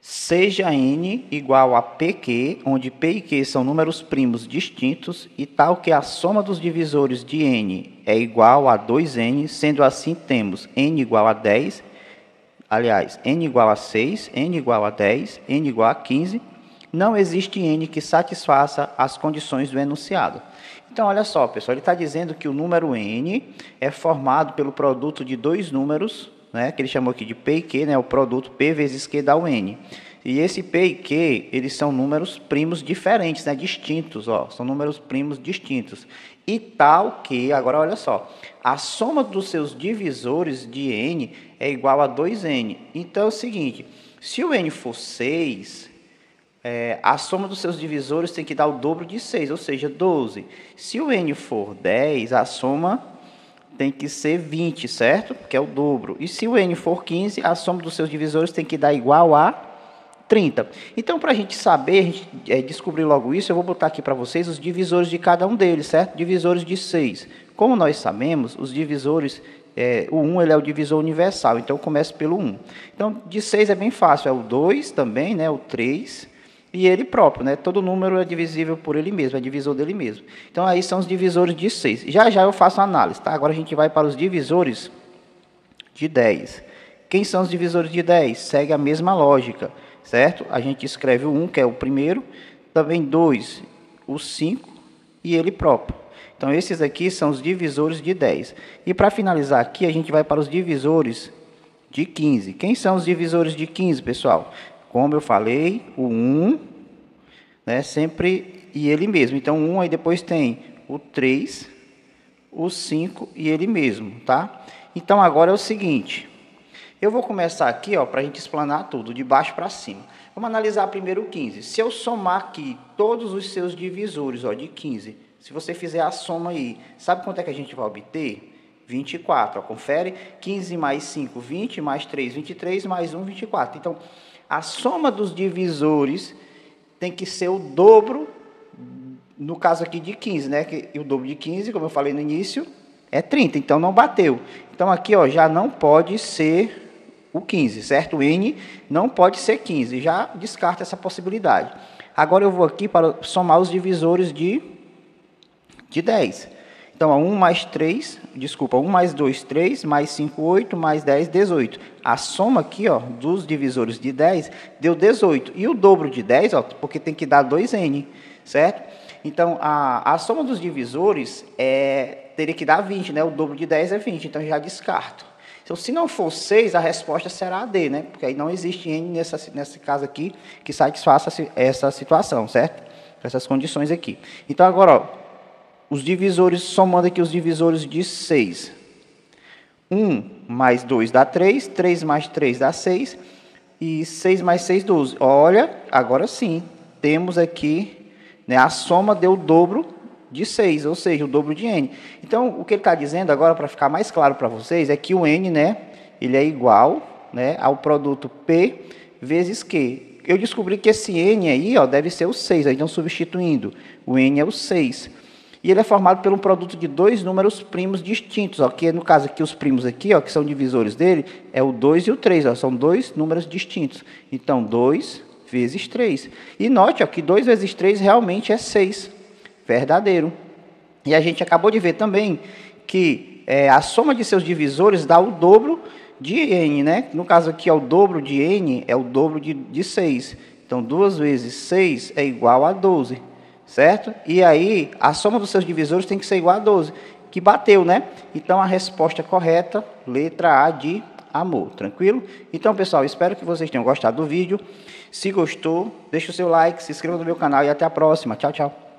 seja n igual a pq, onde p e q são números primos distintos, e tal que a soma dos divisores de n é igual a 2n, sendo assim temos n igual a 10, aliás, n igual a 6, n igual a 10, n igual a 15, não existe n que satisfaça as condições do enunciado. Então, olha só, pessoal, ele está dizendo que o número n é formado pelo produto de dois números, né, que ele chamou aqui de P e Q, né, o produto P vezes Q dá o N. E esse P e Q, eles são números primos diferentes, né, distintos, ó, são números primos distintos. E tal que, agora olha só, a soma dos seus divisores de N é igual a 2N. Então é o seguinte, se o N for 6, é, a soma dos seus divisores tem que dar o dobro de 6, ou seja, 12. Se o N for 10, a soma tem que ser 20, certo? Que é o dobro. E se o n for 15, a soma dos seus divisores tem que dar igual a 30. Então, para a gente saber, é, descobrir logo isso, eu vou botar aqui para vocês os divisores de cada um deles, certo? Divisores de 6. Como nós sabemos, os divisores, é, o 1 ele é o divisor universal, então eu começo pelo 1. Então, de 6 é bem fácil, é o 2 também, né? o 3, e ele próprio, né? Todo número é divisível por ele mesmo, é divisor dele mesmo. Então aí são os divisores de 6. Já já eu faço a análise, tá? Agora a gente vai para os divisores de 10. Quem são os divisores de 10? Segue a mesma lógica, certo? A gente escreve o 1, que é o primeiro, também 2, o 5 e ele próprio. Então esses aqui são os divisores de 10. E para finalizar aqui, a gente vai para os divisores de 15. Quem são os divisores de 15, pessoal? Como eu falei, o 1, né, sempre e ele mesmo. Então, 1 aí depois tem o 3, o 5 e ele mesmo, tá? Então, agora é o seguinte. Eu vou começar aqui, ó, para a gente explanar tudo, de baixo para cima. Vamos analisar primeiro o 15. Se eu somar aqui todos os seus divisores, ó, de 15, se você fizer a soma aí, sabe quanto é que a gente vai obter? 24, ó, confere. 15 mais 5, 20, mais 3, 23, mais 1, 24. Então, a soma dos divisores tem que ser o dobro, no caso aqui de 15, né? Que o dobro de 15, como eu falei no início, é 30, então não bateu. Então aqui, ó, já não pode ser o 15, certo? O N não pode ser 15, já descarta essa possibilidade. Agora eu vou aqui para somar os divisores de, de 10. Então, 1 mais 3, desculpa, 1 mais 2, 3, mais 5, 8, mais 10, 18. A soma aqui, ó, dos divisores de 10 deu 18. E o dobro de 10, ó, porque tem que dar 2n, certo? Então, a, a soma dos divisores é, teria que dar 20, né? O dobro de 10 é 20, então já descarto. Então, se não for 6, a resposta será a D, né? Porque aí não existe N nessa, nesse caso aqui que satisfaça essa situação, certo? Essas condições aqui. Então, agora, ó, os divisores, somando aqui os divisores de 6. 1 mais 2 dá 3, 3 mais 3 dá 6, e 6 mais 6, 12. Olha, agora sim, temos aqui, né, a soma deu o dobro de 6, ou seja, o dobro de n. Então, o que ele está dizendo agora, para ficar mais claro para vocês, é que o n, né, ele é igual né, ao produto P vezes Q. Eu descobri que esse n aí ó, deve ser o 6, então substituindo, o n é o 6. E ele é formado um produto de dois números primos distintos, ó, que no caso aqui os primos aqui, ó, que são divisores dele, é o 2 e o 3, ó, são dois números distintos. Então, 2 vezes 3. E note ó, que 2 vezes 3 realmente é 6, verdadeiro. E a gente acabou de ver também que é, a soma de seus divisores dá o dobro de n, né? No caso aqui, ó, o dobro de n é o dobro de 6. Então, 2 vezes 6 é igual a 12 certo? E aí, a soma dos seus divisores tem que ser igual a 12, que bateu, né? Então, a resposta correta, letra A de amor, tranquilo? Então, pessoal, espero que vocês tenham gostado do vídeo. Se gostou, deixe o seu like, se inscreva no meu canal e até a próxima. Tchau, tchau.